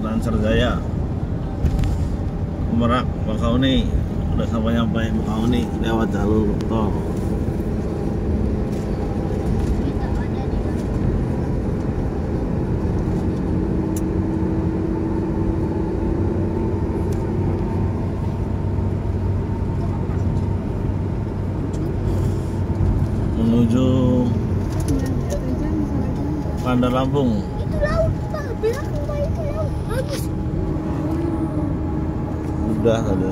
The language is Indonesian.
Serjaya Merak Bakauni udah sampai nyampe Bakauni lewat jalur tol. Menuju Bandar Lampung. Itu laut udah tadi